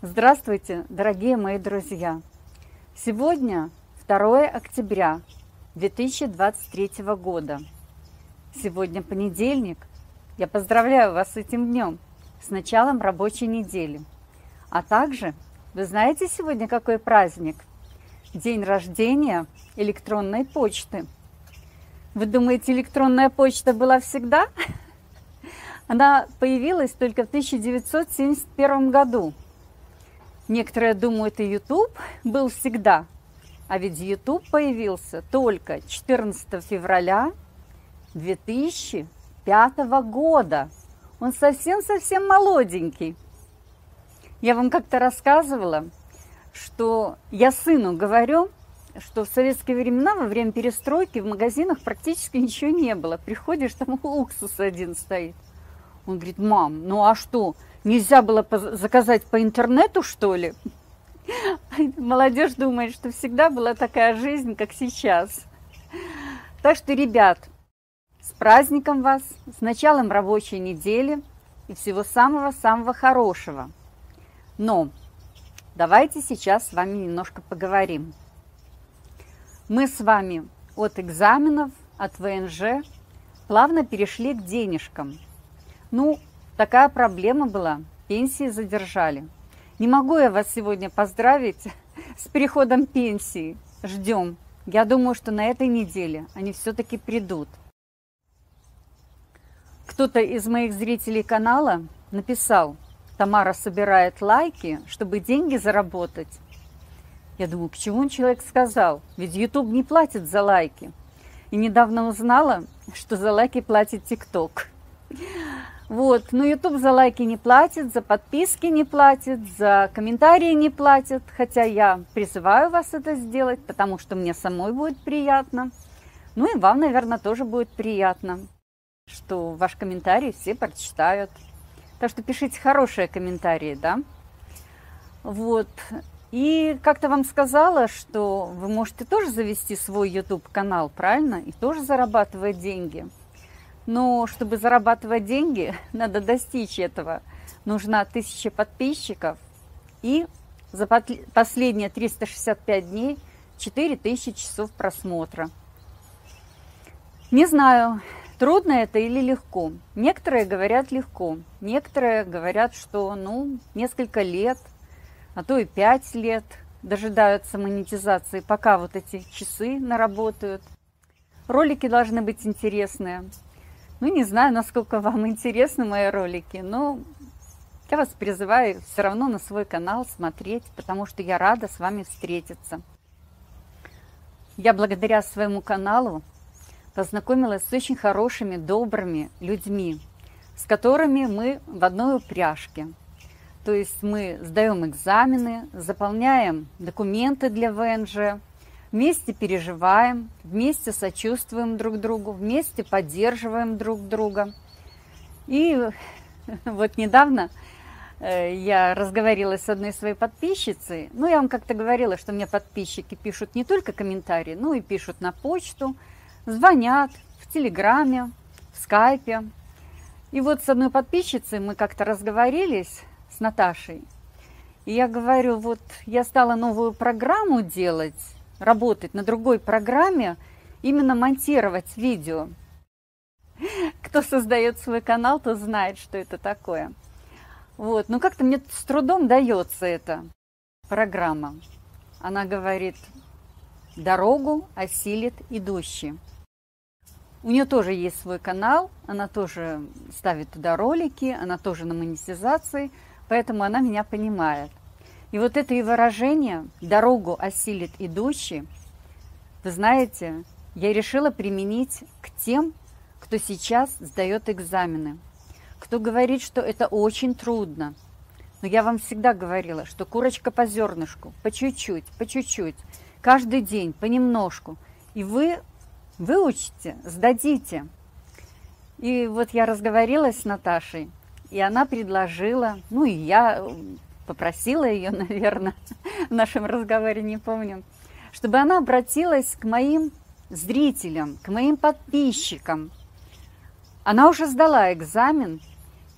Здравствуйте, дорогие мои друзья! Сегодня 2 октября 2023 года. Сегодня понедельник. Я поздравляю вас с этим днем, с началом рабочей недели. А также, вы знаете сегодня какой праздник? День рождения электронной почты. Вы думаете, электронная почта была всегда? Она появилась только в 1971 году – Некоторые думают, и YouTube был всегда. А ведь YouTube появился только 14 февраля 2005 года. Он совсем-совсем молоденький. Я вам как-то рассказывала, что я сыну говорю, что в советские времена, во время перестройки, в магазинах практически ничего не было. Приходишь, там уксус один стоит. Он говорит, мам, ну а что, Нельзя было заказать по интернету, что ли? Молодежь думает, что всегда была такая жизнь, как сейчас. Так что, ребят, с праздником вас, с началом рабочей недели и всего самого-самого хорошего. Но давайте сейчас с вами немножко поговорим. Мы с вами от экзаменов, от ВНЖ плавно перешли к денежкам. Ну, Такая проблема была. Пенсии задержали. Не могу я вас сегодня поздравить с переходом пенсии. Ждем. Я думаю, что на этой неделе они все-таки придут. Кто-то из моих зрителей канала написал, Тамара собирает лайки, чтобы деньги заработать. Я думаю, почему он человек сказал? Ведь YouTube не платит за лайки. И недавно узнала, что за лайки платит TikTok. Вот, но YouTube за лайки не платит, за подписки не платит, за комментарии не платит, хотя я призываю вас это сделать, потому что мне самой будет приятно. Ну и вам, наверное, тоже будет приятно, что ваш комментарий все прочитают. Так что пишите хорошие комментарии, да? Вот. И как-то вам сказала, что вы можете тоже завести свой YouTube-канал, правильно? И тоже зарабатывать деньги. Но чтобы зарабатывать деньги, надо достичь этого. Нужна тысяча подписчиков и за последние 365 дней 4000 часов просмотра. Не знаю, трудно это или легко. Некоторые говорят легко, некоторые говорят, что ну, несколько лет, а то и 5 лет дожидаются монетизации, пока вот эти часы наработают. Ролики должны быть интересные. Ну, не знаю, насколько вам интересны мои ролики, но я вас призываю все равно на свой канал смотреть, потому что я рада с вами встретиться. Я благодаря своему каналу познакомилась с очень хорошими, добрыми людьми, с которыми мы в одной упряжке. То есть мы сдаем экзамены, заполняем документы для ВНЖ, Вместе переживаем, вместе сочувствуем друг другу, вместе поддерживаем друг друга. И вот недавно э, я разговаривала с одной своей подписчицей. Ну, я вам как-то говорила, что мне подписчики пишут не только комментарии, но и пишут на почту, звонят в Телеграме, в Скайпе. И вот с одной подписчицей мы как-то разговорились с Наташей. И я говорю, вот я стала новую программу делать, работать на другой программе, именно монтировать видео. Кто создает свой канал, то знает, что это такое. Вот, но как-то мне с трудом дается эта программа. Она говорит, дорогу осилит идущий. У нее тоже есть свой канал, она тоже ставит туда ролики, она тоже на монетизации, поэтому она меня понимает. И вот это и выражение «дорогу осилит идущий», вы знаете, я решила применить к тем, кто сейчас сдает экзамены, кто говорит, что это очень трудно. Но я вам всегда говорила, что курочка по зернышку, по чуть-чуть, по чуть-чуть, каждый день, понемножку. И вы выучите, сдадите. И вот я разговорилась с Наташей, и она предложила, ну и я попросила ее, наверное, в нашем разговоре, не помню, чтобы она обратилась к моим зрителям, к моим подписчикам. Она уже сдала экзамен,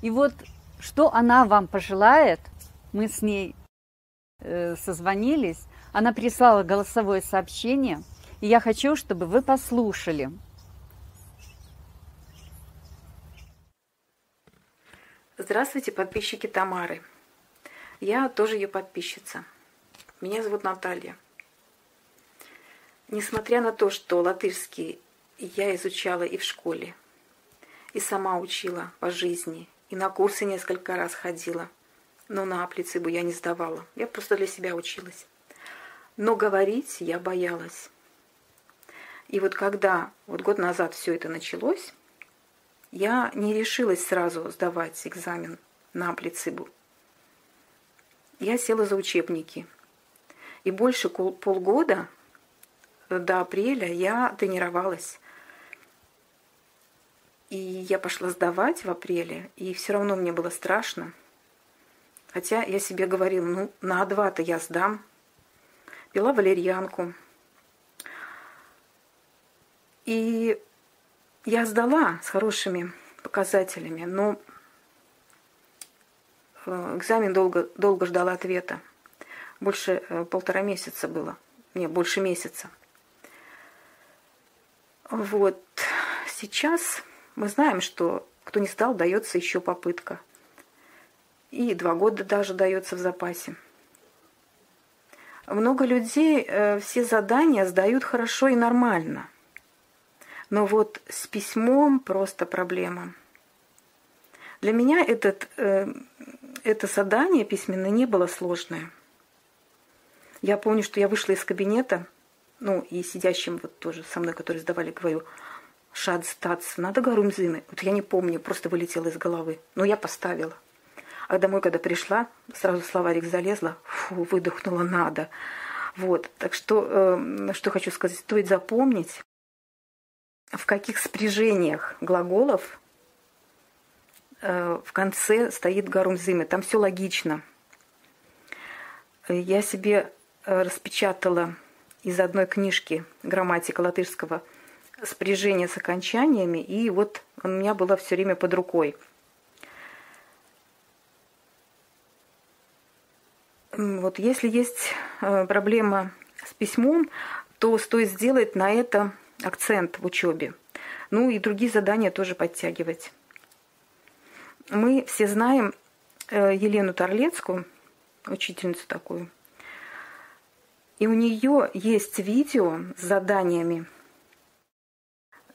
и вот что она вам пожелает, мы с ней э, созвонились. Она прислала голосовое сообщение, и я хочу, чтобы вы послушали. Здравствуйте, подписчики Тамары. Я тоже ее подписчица. Меня зовут Наталья. Несмотря на то, что латышский я изучала и в школе, и сама учила по жизни, и на курсы несколько раз ходила, но на аплицибу я не сдавала. Я просто для себя училась. Но говорить я боялась. И вот когда вот год назад все это началось, я не решилась сразу сдавать экзамен на аплицибу. Я села за учебники. И больше полгода до апреля я тренировалась. И я пошла сдавать в апреле, и все равно мне было страшно. Хотя я себе говорила, ну, на А2-то я сдам. Пила валерьянку. И я сдала с хорошими показателями, но э, экзамен долго, долго ждала ответа. Больше э, полтора месяца было. Не, больше месяца. Вот. Сейчас мы знаем, что кто не стал, дается еще попытка. И два года даже дается в запасе. Много людей э, все задания сдают хорошо и нормально. Но вот с письмом просто проблема. Для меня этот, э, это задание письменное не было сложное. Я помню, что я вышла из кабинета – ну, и сидящим вот тоже со мной, которые сдавали, говорю, шад стац, надо гарумзины. Вот я не помню, просто вылетело из головы. Но я поставила. А домой, когда пришла, сразу словарик залезла, фу, выдохнула, надо. Вот, так что, э, что хочу сказать, стоит запомнить, в каких спряжениях глаголов в конце стоит гарумзимы. Там все логично. Я себе э, распечатала из одной книжки «Грамматика латышского» спряжение с окончаниями, и вот у меня было все время под рукой. Вот если есть э, проблема с письмом, то стоит сделать на это акцент в учебе. Ну и другие задания тоже подтягивать. Мы все знаем э, Елену Торлецкую, учительницу такую – и у нее есть видео с заданиями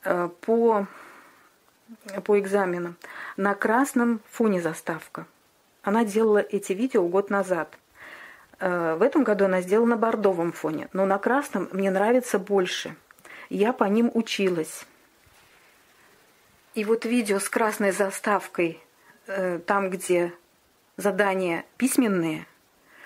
э, по, по экзамену на красном фоне заставка. Она делала эти видео год назад. Э, в этом году она сделала на бордовом фоне, но на красном мне нравится больше. Я по ним училась. И вот видео с красной заставкой, там, где задания письменные,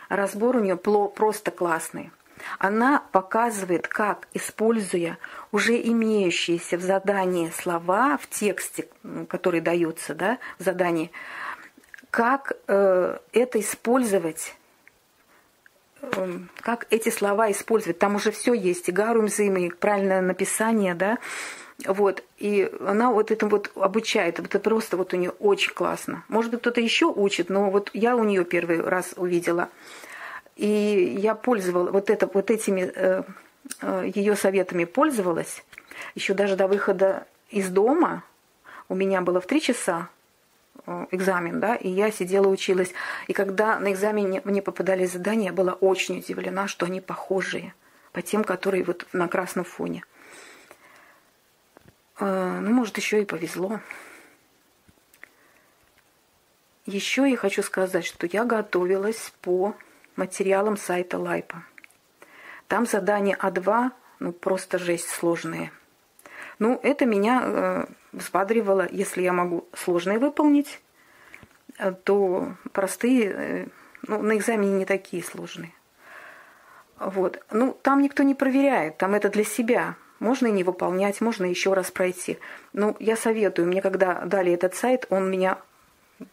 разбор у нее просто классный. Она показывает, как, используя уже имеющиеся в задании слова в тексте, который дается да, в задании, как э, это использовать э, как эти слова использовать. Там уже все есть, и гарум и правильное написание, да, вот, и она вот это вот обучает, это просто вот у нее очень классно. Может быть, кто-то еще учит, но вот я у нее первый раз увидела – и я пользовалась вот, это, вот этими э, э, ее советами пользовалась. Еще даже до выхода из дома у меня было в три часа экзамен, да, и я сидела училась. И когда на экзамене мне попадали задания, я была очень удивлена, что они похожие по тем, которые вот на красном фоне. Ну, может, еще и повезло. Еще я хочу сказать, что я готовилась по материалом сайта Лайпа. Там задания А2, ну просто жесть сложные. Ну, это меня взбадривало, если я могу сложные выполнить, э, то простые, э, ну, на экзамене не такие сложные. Вот. Ну, там никто не проверяет, там это для себя. Можно и не выполнять, можно еще раз пройти. Ну, я советую, мне когда дали этот сайт, он меня,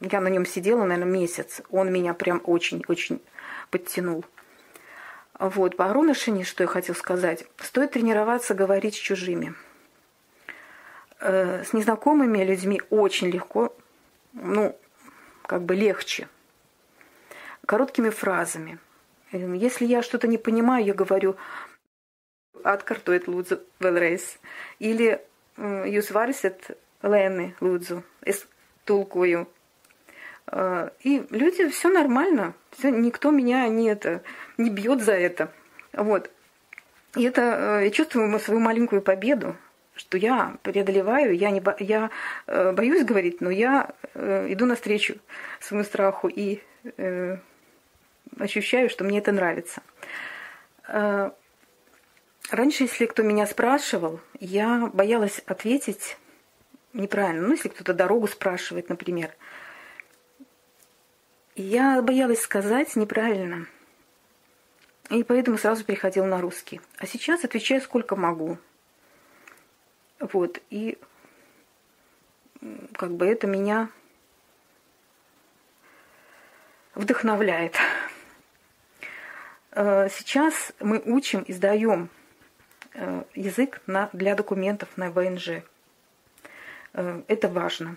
я на нем сидела, наверное, месяц, он меня прям очень-очень подтянул. Вот, по Арунашине, что я хотел сказать, стоит тренироваться говорить с чужими. Э, с незнакомыми людьми очень легко, ну, как бы легче. Короткими фразами. Если я что-то не понимаю, я говорю «Atkārtojiet lūdzu vēlreiz» или «Jūs varat lēni lūdzu». Es tulkoju. Э, и люди, все нормально, все, никто меня не, это, не бьет за это. Вот. И это я чувствую свою маленькую победу, что я преодолеваю, я, не бо, я э, боюсь говорить, но я э, иду навстречу своему страху и э, ощущаю, что мне это нравится. Э, раньше, если кто меня спрашивал, я боялась ответить неправильно. Ну, если кто-то дорогу спрашивает, например. Я боялась сказать неправильно. И поэтому сразу переходила на русский. А сейчас отвечаю сколько могу. Вот, и как бы это меня вдохновляет. Э, сейчас мы учим, издаем э, язык на, для документов на ВНЖ. Э, это важно.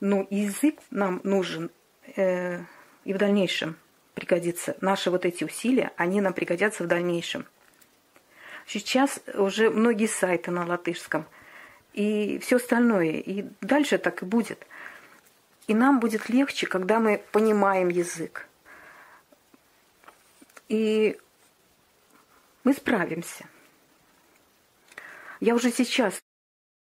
Но язык нам нужен и в дальнейшем пригодится. Наши вот эти усилия, они нам пригодятся в дальнейшем. Сейчас уже многие сайты на латышском и все остальное. И дальше так и будет. И нам будет легче, когда мы понимаем язык. И мы справимся. Я уже сейчас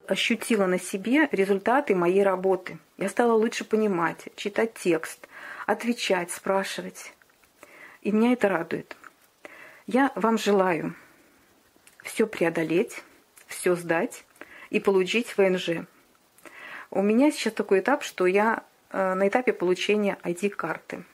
ощутила на себе результаты моей работы. Я стала лучше понимать, читать текст, отвечать, спрашивать. И меня это радует. Я вам желаю все преодолеть, все сдать и получить ВНЖ. У меня сейчас такой этап, что я э, на этапе получения ID-карты.